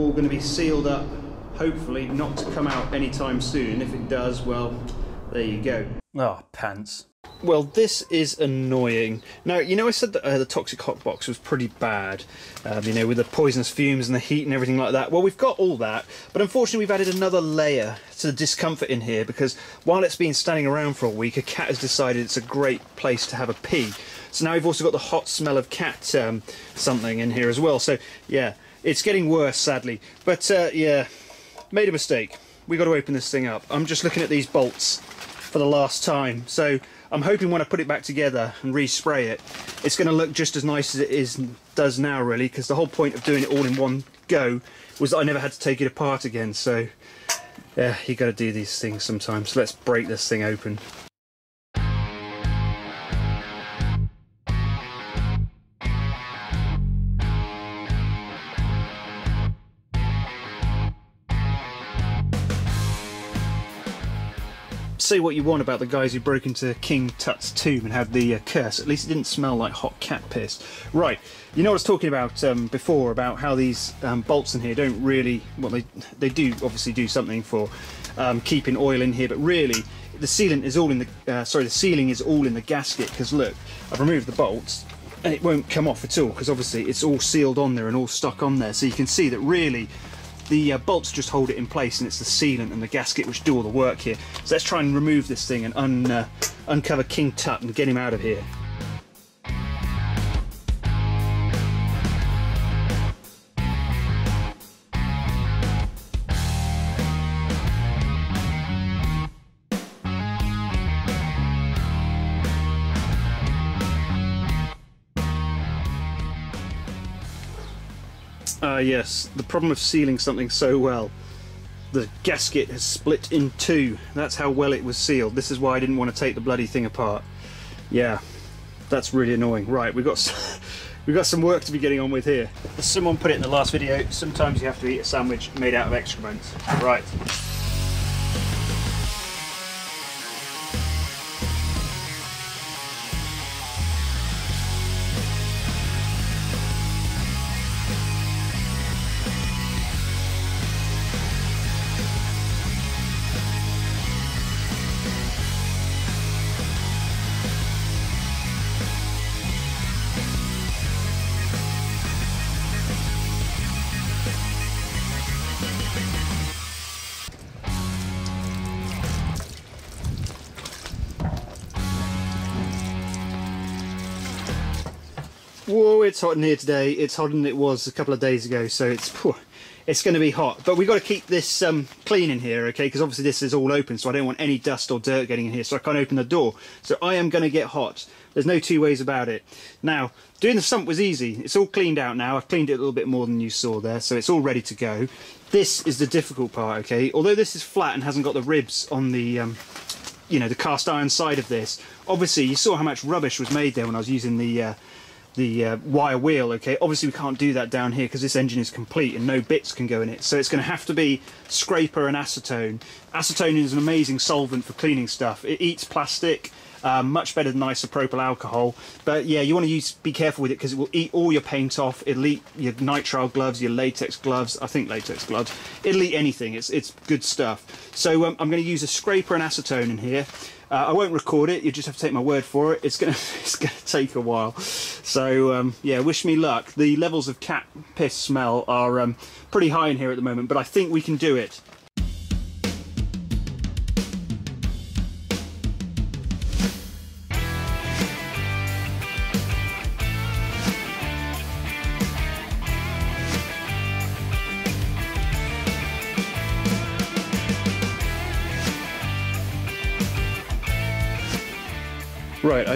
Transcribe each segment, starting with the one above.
all going to be sealed up, hopefully not to come out anytime soon. If it does, well, there you go. Oh, pants. Well, this is annoying. Now, you know, I said that uh, the toxic hot box was pretty bad, um, you know, with the poisonous fumes and the heat and everything like that. Well, we've got all that, but unfortunately, we've added another layer to the discomfort in here because while it's been standing around for a week, a cat has decided it's a great place to have a pee. So now we've also got the hot smell of cat um, something in here as well. So, yeah, it's getting worse, sadly. But, uh, yeah, made a mistake. we got to open this thing up. I'm just looking at these bolts for the last time. So I'm hoping when I put it back together and respray it, it's going to look just as nice as it is does now, really, because the whole point of doing it all in one go was that I never had to take it apart again. So yeah, you got to do these things sometimes. So let's break this thing open. Say what you want about the guys who broke into King Tut's tomb and had the uh, curse. At least it didn't smell like hot cat piss. Right, you know what I was talking about um, before about how these um, bolts in here don't really. Well, they they do obviously do something for um, keeping oil in here, but really the sealant is all in the. Uh, sorry, the sealing is all in the gasket. Because look, I've removed the bolts and it won't come off at all because obviously it's all sealed on there and all stuck on there. So you can see that really the uh, bolts just hold it in place and it's the sealant and the gasket which do all the work here. So let's try and remove this thing and un, uh, uncover King Tut and get him out of here. Ah, uh, yes, the problem of sealing something so well. The gasket has split in two. That's how well it was sealed. This is why I didn't want to take the bloody thing apart. Yeah, that's really annoying. Right, we've got we've got some work to be getting on with here. As someone put it in the last video, sometimes you have to eat a sandwich made out of excrement. Right. Whoa, it's hot in here today. It's hotter than it was a couple of days ago, so it's it's going to be hot. But we've got to keep this um, clean in here, okay? Because obviously this is all open, so I don't want any dust or dirt getting in here, so I can't open the door. So I am going to get hot. There's no two ways about it. Now, doing the sump was easy. It's all cleaned out now. I've cleaned it a little bit more than you saw there, so it's all ready to go. This is the difficult part, okay? Although this is flat and hasn't got the ribs on the... Um, you know the cast iron side of this obviously you saw how much rubbish was made there when I was using the uh, the uh, wire wheel okay obviously we can't do that down here because this engine is complete and no bits can go in it so it's going to have to be scraper and acetone acetone is an amazing solvent for cleaning stuff it eats plastic um, much better than isopropyl alcohol but yeah you want to use be careful with it because it will eat all your paint off it'll eat your nitrile gloves your latex gloves I think latex gloves it'll eat anything it's, it's good stuff so um, I'm going to use a scraper and acetone in here uh, I won't record it. You just have to take my word for it. It's gonna it's gonna take a while. So um, yeah, wish me luck. The levels of cat piss smell are um, pretty high in here at the moment, but I think we can do it.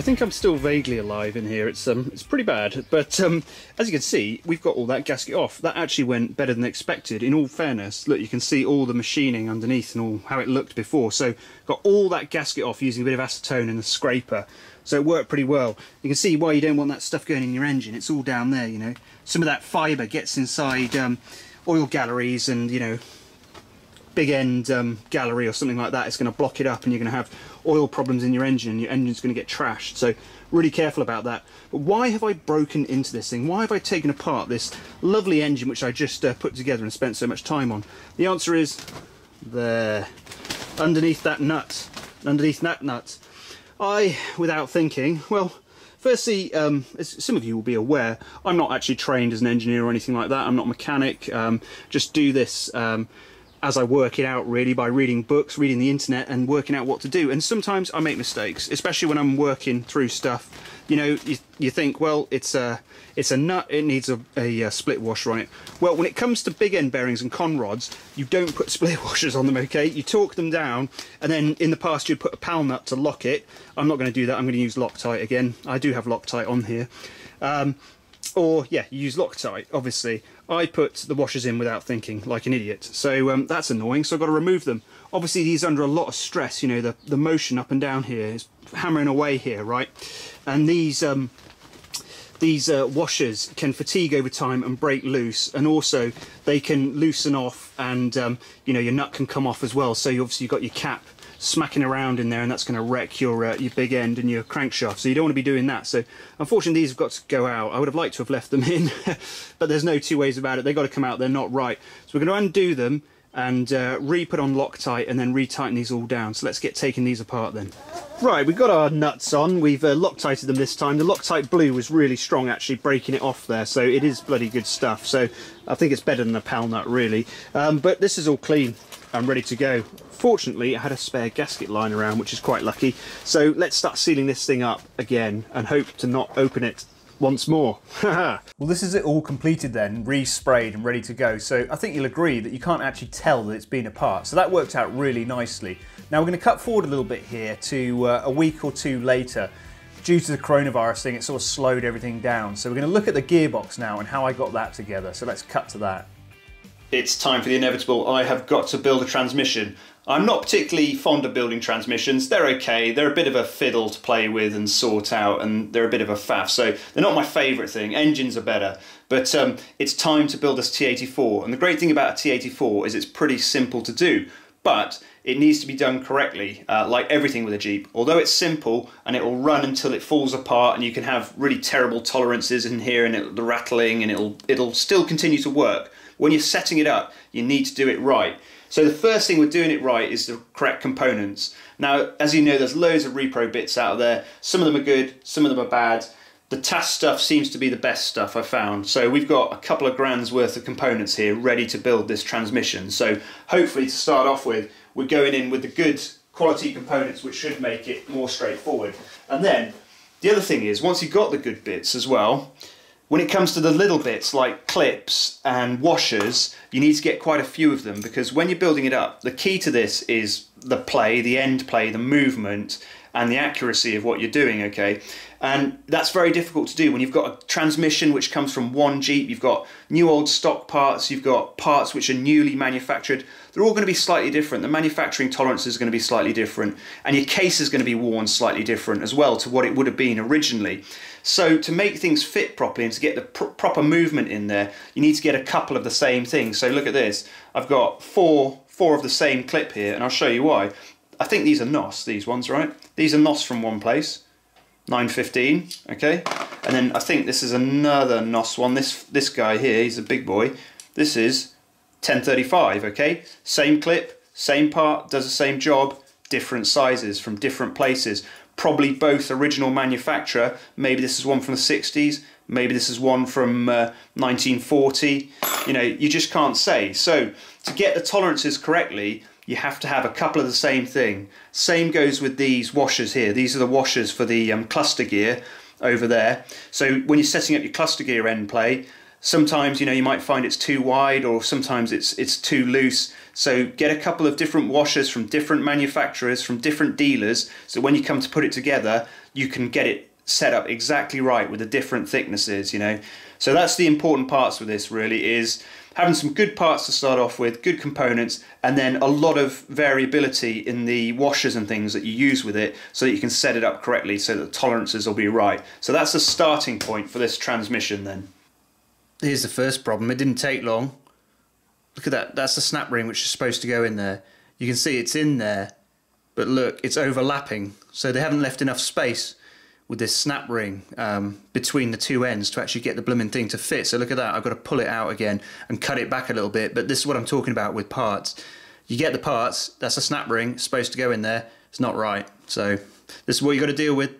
Think I'm still vaguely alive in here. It's um, it's pretty bad, but um, as you can see, we've got all that gasket off. That actually went better than expected. In all fairness, look, you can see all the machining underneath and all how it looked before. So got all that gasket off using a bit of acetone and a scraper. So it worked pretty well. You can see why you don't want that stuff going in your engine. It's all down there, you know. Some of that fibre gets inside um, oil galleries and you know big end um, gallery or something like that, it's going to block it up and you're going to have oil problems in your engine and your engine's going to get trashed. So really careful about that. But why have I broken into this thing? Why have I taken apart this lovely engine which I just uh, put together and spent so much time on? The answer is there, underneath that nut, underneath that nut. I, without thinking, well, Firstly, um, as some of you will be aware, I'm not actually trained as an engineer or anything like that. I'm not a mechanic. Um, just do this um, as I work it out really by reading books, reading the internet and working out what to do. And sometimes I make mistakes, especially when I'm working through stuff. You know, you, you think, well, it's a, it's a nut, it needs a, a, a, split washer on it. Well, when it comes to big end bearings and con rods, you don't put split washers on them, okay? You torque them down, and then in the past you'd put a pal nut to lock it. I'm not going to do that, I'm going to use Loctite again. I do have Loctite on here. Um, or, yeah, you use Loctite, obviously. I put the washers in without thinking, like an idiot. So um, that's annoying, so I've got to remove them. Obviously these are under a lot of stress, you know, the, the motion up and down here is hammering away here, right? And these um, these uh, washers can fatigue over time and break loose and also they can loosen off and um, you know your nut can come off as well so you obviously you've got your cap smacking around in there and that's going to wreck your uh, your big end and your crankshaft. So you don't want to be doing that. So unfortunately these have got to go out. I would have liked to have left them in but there's no two ways about it. They've got to come out. They're not right. So we're going to undo them and uh, re-put on Loctite and then retighten these all down. So let's get taking these apart then. Right we've got our nuts on. We've uh, Loctited them this time. The Loctite blue was really strong actually breaking it off there. So it is bloody good stuff. So I think it's better than a pal nut really. Um, but this is all clean I'm ready to go Fortunately, I had a spare gasket lying around, which is quite lucky. So let's start sealing this thing up again and hope to not open it once more. well, this is it all completed then, re-sprayed and ready to go. So I think you'll agree that you can't actually tell that it's been apart. So that worked out really nicely. Now we're going to cut forward a little bit here to uh, a week or two later. Due to the coronavirus thing, it sort of slowed everything down. So we're going to look at the gearbox now and how I got that together. So let's cut to that. It's time for the inevitable. I have got to build a transmission. I'm not particularly fond of building transmissions. They're okay. They're a bit of a fiddle to play with and sort out, and they're a bit of a faff. So they're not my favourite thing. Engines are better. But um, it's time to build this T84. And the great thing about a T84 is it's pretty simple to do. But it needs to be done correctly, uh, like everything with a Jeep. Although it's simple and it will run until it falls apart, and you can have really terrible tolerances in here, and it, the rattling, and it'll it'll still continue to work. When you're setting it up, you need to do it right. So the first thing with doing it right is the correct components. Now, as you know, there's loads of repro bits out there. Some of them are good, some of them are bad. The TAS stuff seems to be the best stuff I found. So we've got a couple of grand's worth of components here ready to build this transmission. So hopefully to start off with, we're going in with the good quality components which should make it more straightforward. And then the other thing is, once you've got the good bits as well, when it comes to the little bits like clips and washers, you need to get quite a few of them because when you're building it up, the key to this is the play, the end play, the movement, and the accuracy of what you're doing, okay? And that's very difficult to do when you've got a transmission which comes from one Jeep, you've got new old stock parts, you've got parts which are newly manufactured. They're all going to be slightly different. The manufacturing tolerance is going to be slightly different, and your case is going to be worn slightly different as well to what it would have been originally. So to make things fit properly and to get the pr proper movement in there, you need to get a couple of the same things. So look at this. I've got four four of the same clip here, and I'll show you why. I think these are NOS, these ones, right? These are NOS from one place. 915, okay? And then I think this is another NOS one. This, this guy here, he's a big boy. This is 1035, okay? Same clip, same part, does the same job, different sizes from different places. Probably both original manufacturer. Maybe this is one from the 60s, maybe this is one from uh, 1940. You know, you just can't say. So to get the tolerances correctly, you have to have a couple of the same thing. Same goes with these washers here. These are the washers for the um, cluster gear over there. So when you're setting up your cluster gear end play, sometimes you know you might find it's too wide or sometimes it's it's too loose. So get a couple of different washers from different manufacturers, from different dealers, so when you come to put it together, you can get it set up exactly right with the different thicknesses, you know. So that's the important parts with this really is having some good parts to start off with, good components, and then a lot of variability in the washers and things that you use with it so that you can set it up correctly so that the tolerances will be right. So that's the starting point for this transmission then. Here's the first problem, it didn't take long. Look at that. That's the snap ring which is supposed to go in there. You can see it's in there, but look, it's overlapping. So they haven't left enough space with this snap ring um, between the two ends to actually get the blooming thing to fit. So look at that. I've got to pull it out again and cut it back a little bit. But this is what I'm talking about with parts. You get the parts, that's a snap ring, supposed to go in there. It's not right. So this is what you've got to deal with.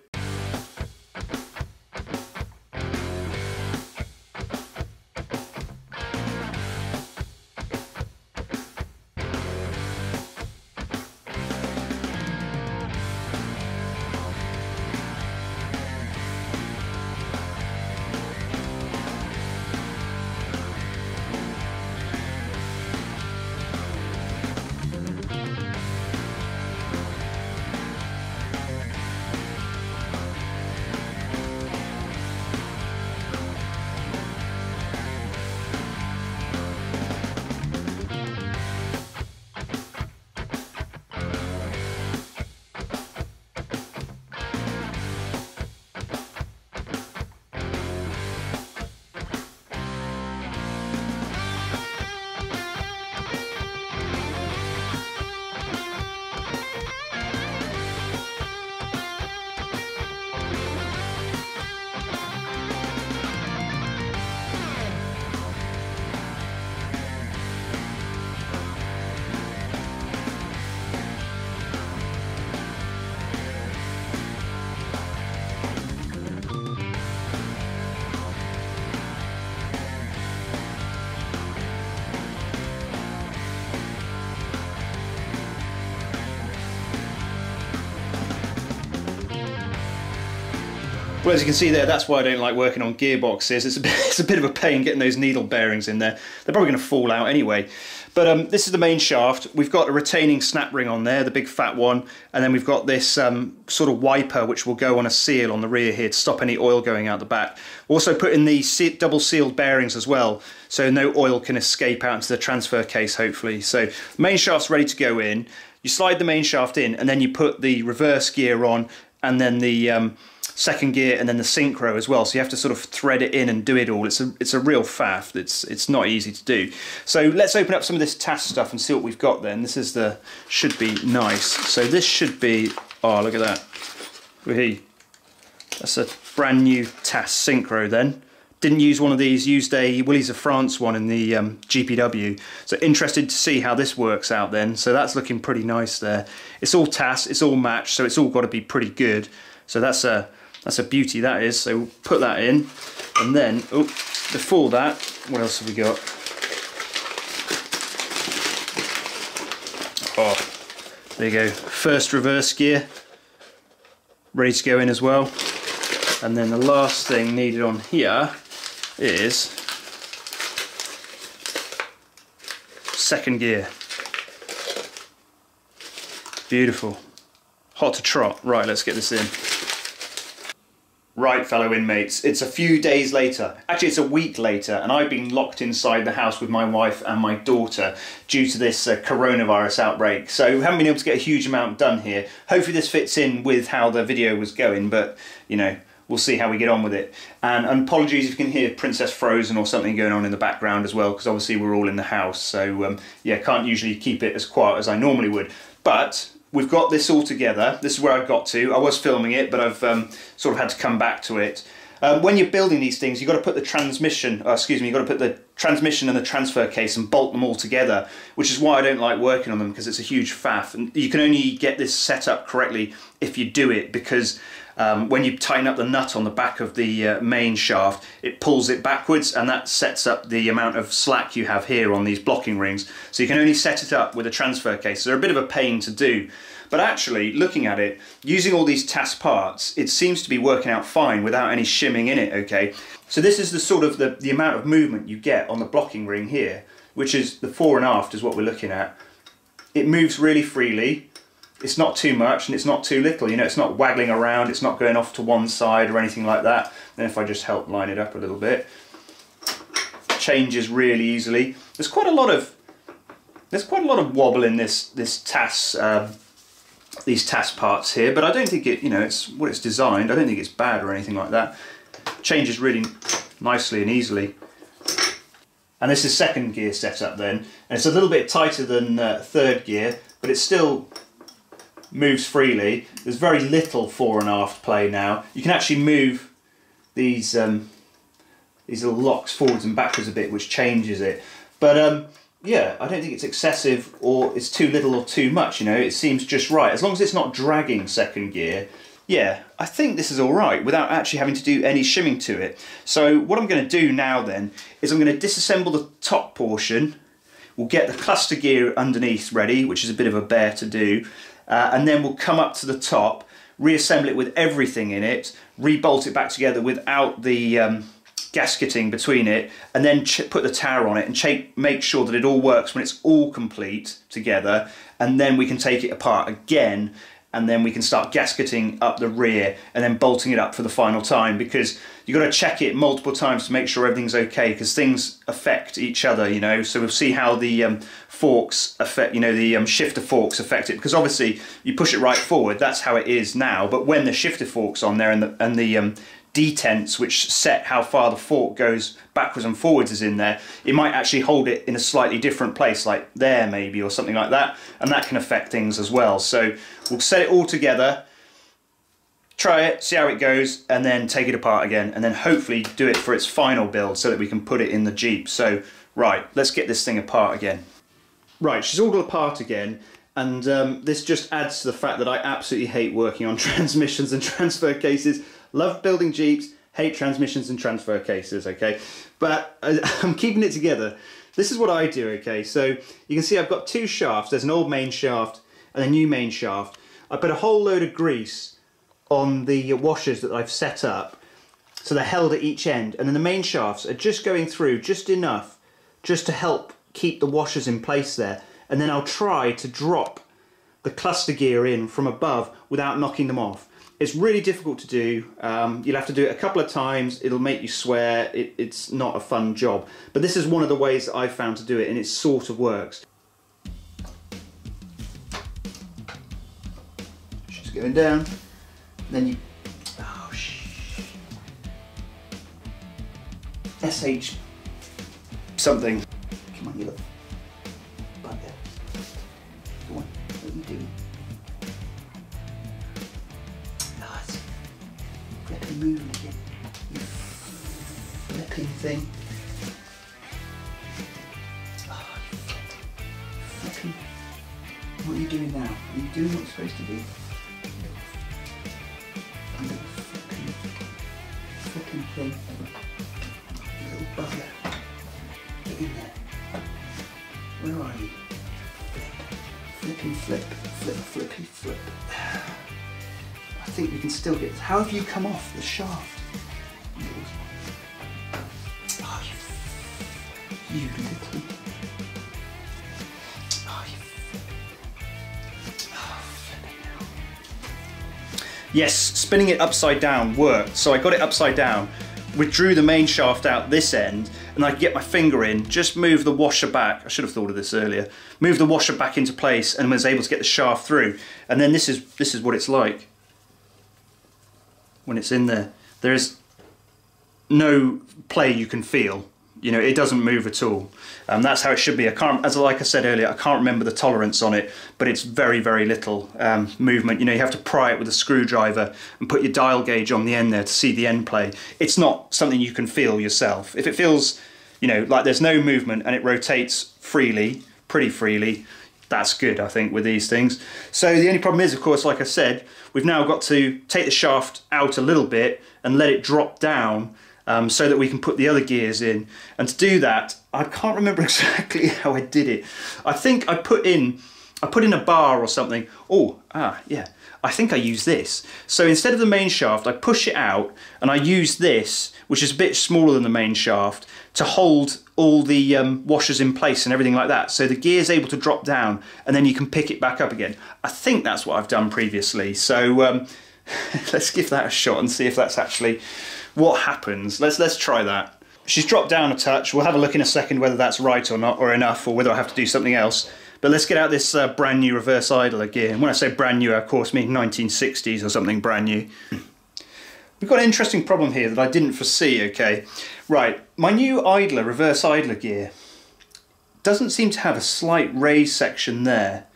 Well, as you can see there, that's why I don't like working on gearboxes. It's a bit, it's a bit of a pain getting those needle bearings in there. They're probably going to fall out anyway. But um, this is the main shaft. We've got a retaining snap ring on there, the big fat one, and then we've got this um, sort of wiper which will go on a seal on the rear here to stop any oil going out the back. Also put in the double sealed bearings as well, so no oil can escape out into the transfer case hopefully. So main shaft's ready to go in. You slide the main shaft in and then you put the reverse gear on and then the um, second gear and then the synchro as well. So you have to sort of thread it in and do it all. It's a it's a real faff. It's it's not easy to do. So let's open up some of this TAS stuff and see what we've got then. This is the should be nice. So this should be oh look at that. That's a brand new TAS synchro then. Didn't use one of these, used a Willys of France one in the um, GPW. So interested to see how this works out then. So that's looking pretty nice there. It's all TAS, it's all matched, so it's all got to be pretty good. So that's a that's a beauty that is. So we'll put that in and then, oh, before that, what else have we got? Oh, there you go. First reverse gear, ready to go in as well. And then the last thing needed on here is second gear. Beautiful. Hot to trot. Right, let's get this in. Right, fellow inmates, it's a few days later. Actually, it's a week later, and I've been locked inside the house with my wife and my daughter due to this uh, coronavirus outbreak. So, we haven't been able to get a huge amount done here. Hopefully, this fits in with how the video was going, but you know, we'll see how we get on with it. And, and apologies if you can hear Princess Frozen or something going on in the background as well, because obviously we're all in the house. So, um, yeah, can't usually keep it as quiet as I normally would. But we've got this all together. This is where I've got to. I was filming it, but I've um, sort of had to come back to it. Um, when you're building these things, you've got to put the transmission, uh, excuse me, you've got to put the transmission and the transfer case and bolt them all together, which is why I don't like working on them because it's a huge faff. And you can only get this set up correctly if you do it because um, when you tighten up the nut on the back of the uh, main shaft, it pulls it backwards and that sets up the amount of slack you have here on these blocking rings. So you can only set it up with a transfer case. So they're a bit of a pain to do. But actually, looking at it, using all these TAS parts, it seems to be working out fine without any shimming in it, okay? So this is the sort of the, the amount of movement you get on the blocking ring here, which is the fore and aft is what we're looking at. It moves really freely, it's not too much and it's not too little. You know, it's not waggling around, it's not going off to one side or anything like that. And if I just help line it up a little bit, changes really easily. There's quite a lot of there's quite a lot of wobble in this this TAS um, these TAS parts here, but I don't think it you know it's what it's designed. I don't think it's bad or anything like that. Changes really nicely and easily. and this is second gear setup then, and it's a little bit tighter than uh, third gear, but it's still moves freely. There's very little fore and aft play now. You can actually move these um, these little locks forwards and backwards a bit, which changes it. But um, yeah, I don't think it's excessive or it's too little or too much. You know, it seems just right as long as it's not dragging second gear. Yeah, I think this is all right without actually having to do any shimming to it. So what I'm going to do now then is I'm going to disassemble the top portion. We'll get the cluster gear underneath ready, which is a bit of a bear to do. Uh, and then we'll come up to the top, reassemble it with everything in it, rebolt it back together without the um, gasketing between it, and then put the tower on it and make sure that it all works when it's all complete together. And then we can take it apart again and then we can start gasketing up the rear and then bolting it up for the final time because you've got to check it multiple times to make sure everything's okay because things affect each other you know? So we'll see how the um, forks affect you know the um, shifter forks affect it because obviously you push it right forward that's how it is now but when the shifter forks on there and the, and the um, detents which set how far the fork goes backwards and forwards is in there it might actually hold it in a slightly different place like there maybe or something like that and that can affect things as well. So we'll set it all together try it see how it goes and then take it apart again and then hopefully do it for its final build so that we can put it in the Jeep so right let's get this thing apart again right she's all apart again and um, this just adds to the fact that I absolutely hate working on transmissions and transfer cases Love building Jeeps, hate transmissions and transfer cases, okay? But I'm keeping it together. This is what I do, okay? So you can see I've got two shafts. There's an old main shaft and a new main shaft. I put a whole load of grease on the washers that I've set up so they're held at each end and then the main shafts are just going through just enough just to help keep the washers in place there and then I'll try to drop the cluster gear in from above without knocking them off. It's really difficult to do. Um, you'll have to do it a couple of times. It'll make you swear. It, it's not a fun job. But this is one of the ways that I've found to do it and it sort of works. Going down. Then you... Oh, shh. SH something. Come on, you look. You doing? You thing. Oh, flipping. What are you doing now? Are you doing what you're supposed to do? Thing. Little bugger. Get in there. Where are you? Flip. Flipping flip. Flip, flippy flip I think we can still get. How have you come off the shaft? Yes, spinning it upside down worked. So I got it upside down, withdrew the main shaft out this end, and I could get my finger in, just move the washer back. I should have thought of this earlier. Move the washer back into place and was able to get the shaft through. And then this is this is what it's like when it's in there. There is no play you can feel. You know, it doesn't move at all. Um, that's how it should be. I can't, as like I said earlier, I can't remember the tolerance on it, but it's very, very little um, movement. You know, you have to pry it with a screwdriver and put your dial gauge on the end there to see the end play. It's not something you can feel yourself. If it feels, you know, like there's no movement and it rotates freely, pretty freely, that's good, I think, with these things. So the only problem is, of course, like I said, we've now got to take the shaft out a little bit and let it drop down um, so that we can put the other gears in. And to do that, I can't remember exactly how I did it. I think I put in, I put in a bar or something. Oh, ah, yeah. I think I use this. So instead of the main shaft, I push it out and I use this, which is a bit smaller than the main shaft, to hold all the um, washers in place and everything like that. So the gear is able to drop down and then you can pick it back up again. I think that's what I've done previously. So um, let's give that a shot and see if that's actually what happens. Let's, let's try that. She's dropped down a touch. We'll have a look in a second whether that's right or not or enough or whether I have to do something else. But let's get out this uh, brand new reverse idler gear. And when I say brand new, I of course mean 1960s or something brand new. we've got an interesting problem here that I didn't foresee, okay? Right, my new idler, reverse idler gear, doesn't seem to have a slight raised section there.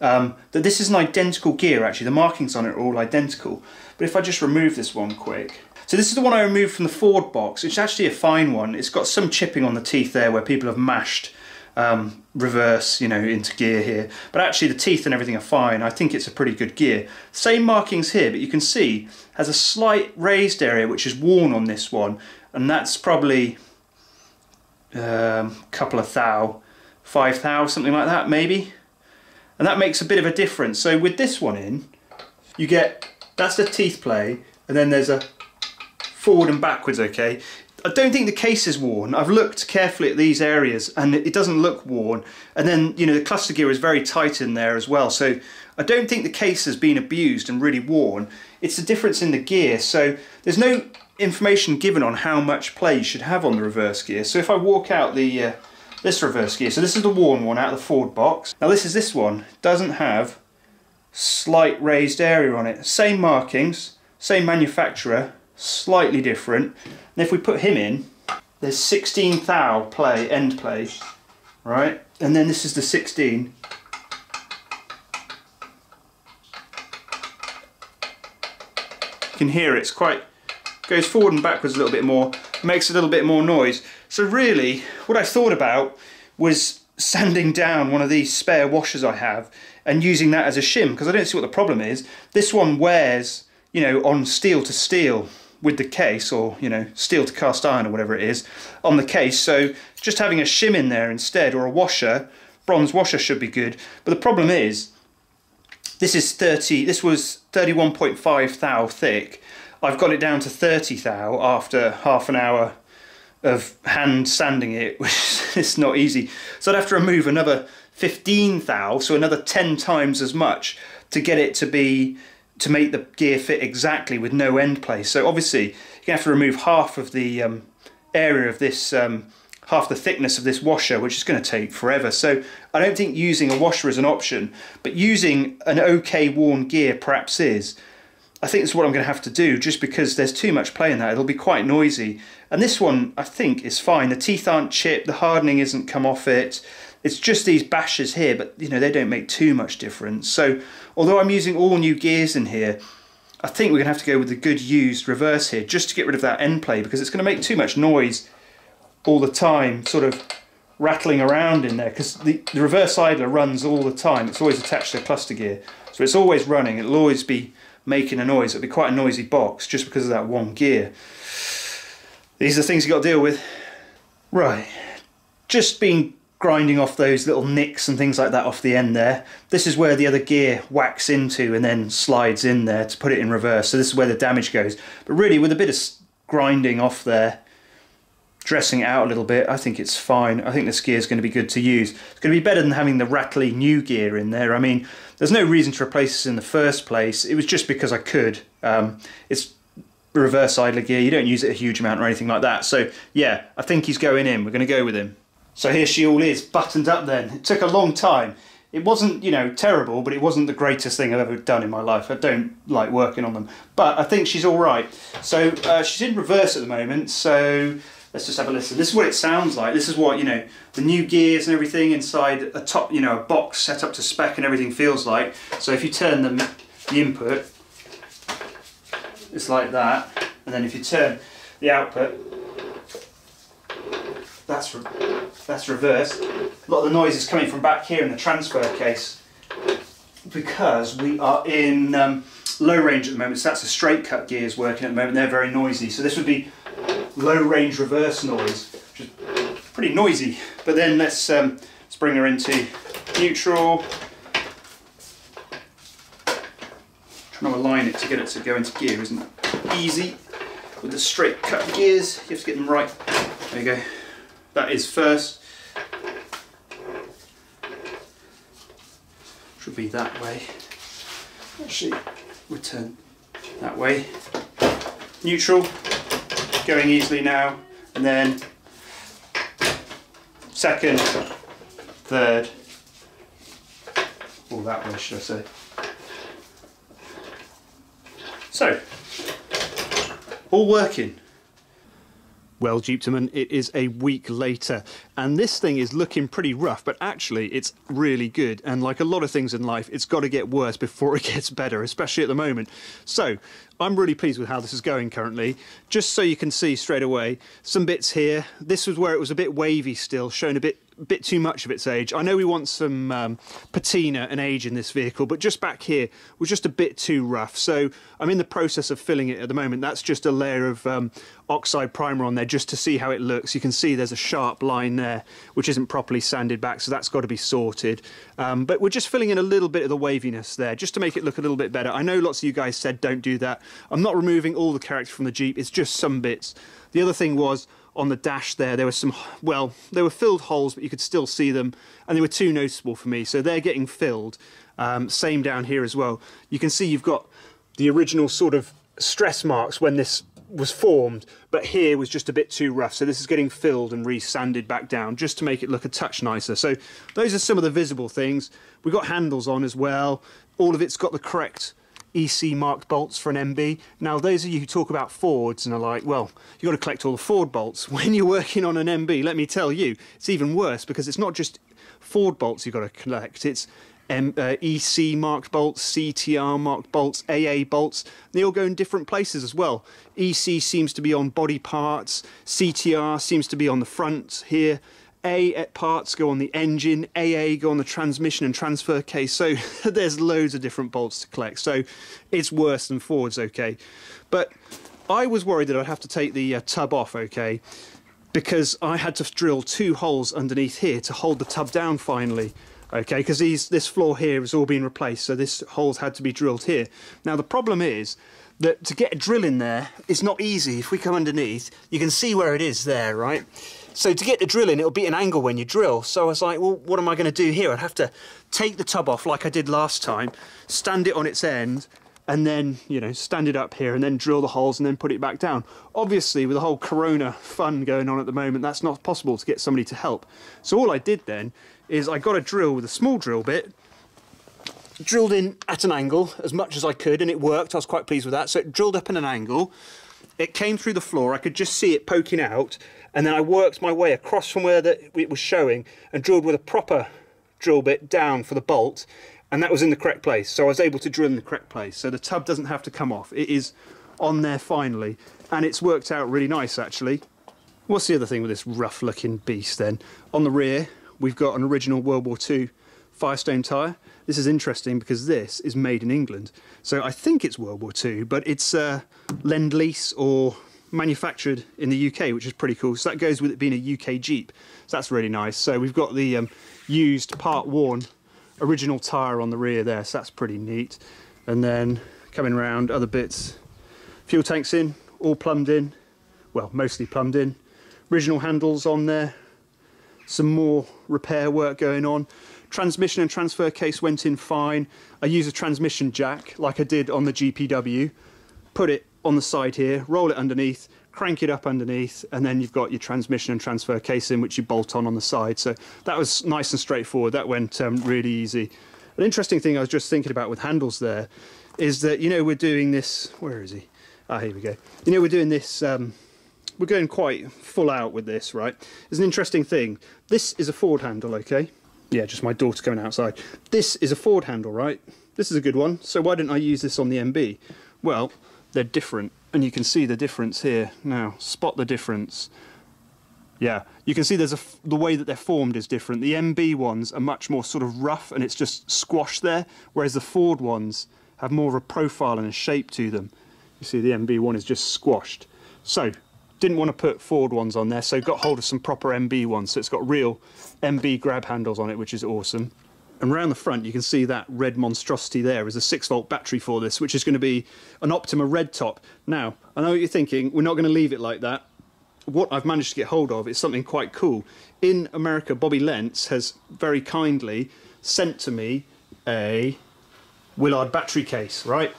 Um, that this is an identical gear actually, the markings on it are all identical. But if I just remove this one quick, so this is the one I removed from the Ford box. It's actually a fine one. It's got some chipping on the teeth there where people have mashed um, reverse, you know, into gear here. But actually the teeth and everything are fine. I think it's a pretty good gear. Same markings here, but you can see has a slight raised area which is worn on this one. And that's probably a um, couple of thou, five thou, something like that maybe. And that makes a bit of a difference. So with this one in, you get, that's the teeth play, and then there's a forward and backwards, okay? I don't think the case is worn. I've looked carefully at these areas and it doesn't look worn. And then, you know, the cluster gear is very tight in there as well. So I don't think the case has been abused and really worn. It's the difference in the gear. So there's no information given on how much play you should have on the reverse gear. So if I walk out the uh, this reverse gear, so this is the worn one out of the Ford box. Now this is this one, doesn't have slight raised area on it. Same markings, same manufacturer, slightly different. And if we put him in, there's 16 thou play, end play, right? And then this is the 16. You can hear it's quite, goes forward and backwards a little bit more, makes a little bit more noise. So really, what I thought about was sanding down one of these spare washers I have and using that as a shim, because I don't see what the problem is. This one wears, you know, on steel to steel, with the case or you know steel to cast iron or whatever it is on the case. So just having a shim in there instead or a washer bronze washer should be good. But the problem is this is 30 this was 31.5 thou thick. I've got it down to 30 thou after half an hour of hand sanding it which is not easy. So I'd have to remove another 15 thou so another 10 times as much to get it to be to make the gear fit exactly with no end play. So obviously you have to remove half of the um, area of this, um, half the thickness of this washer, which is going to take forever. So I don't think using a washer is an option, but using an okay worn gear perhaps is. I think it's what I'm going to have to do just because there's too much play in that. It'll be quite noisy. And this one, I think, is fine. The teeth aren't chipped, the hardening isn't come off it. It's just these bashes here, but you know, they don't make too much difference. So although I'm using all new gears in here, I think we're gonna have to go with the good used reverse here just to get rid of that end play because it's gonna make too much noise all the time, sort of rattling around in there because the, the reverse idler runs all the time. It's always attached to a cluster gear. So it's always running. It'll always be making a noise. It'll be quite a noisy box just because of that one gear. These are the things you've got to deal with. Right, just been grinding off those little nicks and things like that off the end there. This is where the other gear whacks into and then slides in there to put it in reverse. So this is where the damage goes. But really with a bit of grinding off there, dressing it out a little bit, I think it's fine. I think this gear is going to be good to use. It's going to be better than having the rattly new gear in there. I mean, there's no reason to replace this in the first place. It was just because I could. Um, it's reverse idler gear. You don't use it a huge amount or anything like that. So yeah, I think he's going in. We're going to go with him. So here she all is, buttoned up then. It took a long time. It wasn't, you know, terrible, but it wasn't the greatest thing I've ever done in my life. I don't like working on them. But I think she's all right. So uh, she's in reverse at the moment, so let's just have a listen. This is what it sounds like. This is what, you know, the new gears and everything inside a top, you know, a box set up to spec and everything feels like. So if you turn the, the input, it's like that. And then if you turn the output, that's re that's reversed. A lot of the noise is coming from back here in the transfer case because we are in um, low range at the moment. So that's the straight cut gears working at the moment. They're very noisy. So this would be low range reverse noise, which is pretty noisy. But then let's um, let's bring her into neutral. Trying to align it to get it to go into gear isn't easy with the straight cut gears. You have to get them right. There you go that is first. Should be that way. Actually, return that way. Neutral, going easily now, and then second, third, all that way should I say. So, All working. Well, Jeepterman, it is a week later, and this thing is looking pretty rough, but actually it's really good. And like a lot of things in life, it's got to get worse before it gets better, especially at the moment. So I'm really pleased with how this is going currently. Just so you can see straight away, some bits here. This was where it was a bit wavy still, showing a bit bit too much of its age. I know we want some um, patina and age in this vehicle, but just back here was just a bit too rough. So I'm in the process of filling it at the moment. That's just a layer of um, oxide primer on there just to see how it looks. You can see there's a sharp line there, which isn't properly sanded back, so that's got to be sorted. Um, but we're just filling in a little bit of the waviness there, just to make it look a little bit better. I know lots of you guys said don't do that. I'm not removing all the character from the Jeep, it's just some bits. The other thing was, on the dash there, there were some, well, they were filled holes, but you could still see them, and they were too noticeable for me, so they're getting filled. Um, same down here as well. You can see you've got the original sort of stress marks when this was formed, but here was just a bit too rough. So this is getting filled and re-sanded back down just to make it look a touch nicer. So those are some of the visible things. We've got handles on as well. All of it's got the correct EC marked bolts for an MB. Now, those of you who talk about Fords and are like, well, you've got to collect all the Ford bolts. When you're working on an MB, let me tell you, it's even worse because it's not just Ford bolts you've got to collect, it's M, uh, EC marked bolts, CTR marked bolts, AA bolts. They all go in different places as well. EC seems to be on body parts, CTR seems to be on the front here. A parts go on the engine, AA go on the transmission and transfer case. So there's loads of different bolts to collect. So it's worse than Ford's, okay. But I was worried that I'd have to take the uh, tub off, okay, because I had to drill two holes underneath here to hold the tub down finally. Okay, because this floor here has all been replaced, so this hole's had to be drilled here. Now the problem is that to get a drill in there, it's not easy. If we come underneath, you can see where it is there, right? So to get the drill in, it'll be an angle when you drill. So I was like, well, what am I going to do here? I'd have to take the tub off like I did last time, stand it on its end, and then, you know, stand it up here and then drill the holes and then put it back down. Obviously, with the whole Corona fun going on at the moment, that's not possible to get somebody to help. So all I did then is I got a drill with a small drill bit, drilled in at an angle as much as I could, and it worked. I was quite pleased with that. So it drilled up in an angle. It came through the floor. I could just see it poking out, and then I worked my way across from where the, it was showing and drilled with a proper drill bit down for the bolt. And that was in the correct place. So I was able to drill in the correct place. So the tub doesn't have to come off. It is on there finally. And it's worked out really nice actually. What's the other thing with this rough looking beast then? On the rear we've got an original World War II Firestone tyre this is interesting because this is made in England so I think it's World War II but it's uh, Lend-Lease or manufactured in the UK, which is pretty cool. So that goes with it being a UK Jeep. So that's really nice. So we've got the um, used, part worn, original tyre on the rear there. So that's pretty neat. And then coming around, other bits. Fuel tanks in, all plumbed in. Well, mostly plumbed in. Original handles on there. Some more repair work going on. Transmission and transfer case went in fine. I use a transmission jack like I did on the GPW. Put it on the side here, roll it underneath, crank it up underneath, and then you've got your transmission and transfer case in which you bolt on on the side. So that was nice and straightforward. That went um, really easy. An interesting thing I was just thinking about with handles there is that, you know, we're doing this, where is he? Ah, here we go. You know, we're doing this, um, we're going quite full out with this, right? There's an interesting thing. This is a Ford handle, okay? Yeah, just my daughter going outside. This is a Ford handle, right? This is a good one. So why didn't I use this on the MB? Well, they're different and you can see the difference here now spot the difference yeah you can see there's a the way that they're formed is different the MB ones are much more sort of rough and it's just squashed there whereas the Ford ones have more of a profile and a shape to them you see the MB one is just squashed so didn't want to put Ford ones on there so got hold of some proper MB ones so it's got real MB grab handles on it which is awesome and around the front, you can see that red monstrosity there is a 6 volt battery for this, which is going to be an Optima red top. Now, I know what you're thinking, we're not going to leave it like that. What I've managed to get hold of is something quite cool. In America, Bobby Lenz has very kindly sent to me a Willard battery case, right?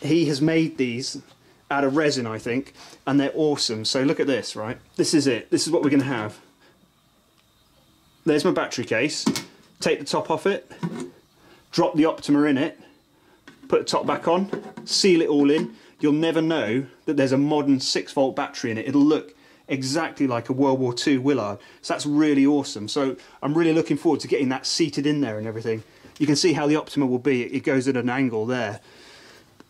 He has made these out of resin, I think, and they're awesome. So look at this, right? This is it. This is what we're going to have. There's my battery case take the top off it, drop the Optima in it, put the top back on, seal it all in. you'll never know that there's a modern 6 volt battery in it. It'll look exactly like a World War II Willard. So that's really awesome. So I'm really looking forward to getting that seated in there and everything. You can see how the Optima will be. It goes at an angle there.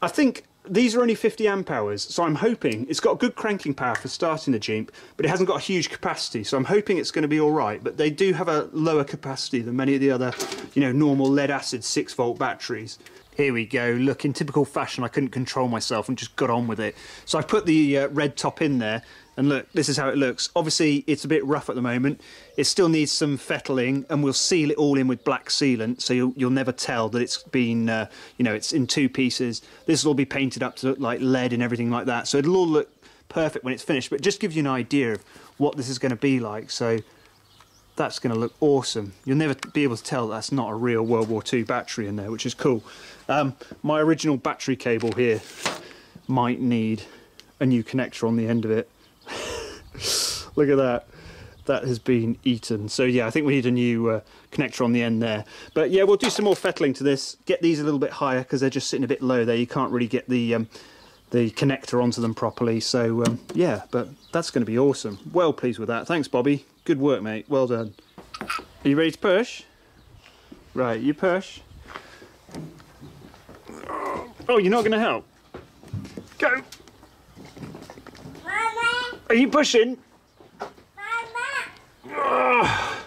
I think these are only 50 amp hours, so I'm hoping it's got good cranking power for starting the Jeep, but it hasn't got a huge capacity, so I'm hoping it's going to be all right. But they do have a lower capacity than many of the other, you know, normal lead acid 6 volt batteries. Here we go. Look, in typical fashion, I couldn't control myself and just got on with it. So I put the uh, red top in there, and look, this is how it looks. Obviously, it's a bit rough at the moment. It still needs some fettling, and we'll seal it all in with black sealant, so you'll, you'll never tell that it's been, uh, you know, it's in two pieces. This will all be painted up to look like lead and everything like that. So it'll all look perfect when it's finished, but just gives you an idea of what this is going to be like. So that's going to look awesome. You'll never be able to tell that's not a real World War II battery in there, which is cool. Um, my original battery cable here might need a new connector on the end of it. Look at that. That has been eaten. So yeah, I think we need a new uh, connector on the end there. But yeah, we'll do some more fettling to this. Get these a little bit higher because they're just sitting a bit low there. You can't really get the um, the connector onto them properly. So um, yeah, but that's going to be awesome. Well pleased with that. Thanks, Bobby. Good work, mate. Well done. Are you ready to push? Right, you push. Oh, you're not going to help? Go. Mama, Are you pushing? Oh,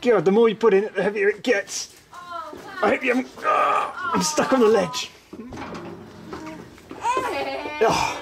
God, the more you put in it, the heavier it gets. I hope you haven't. Oh, I'm stuck on the ledge. Oh.